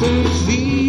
complete.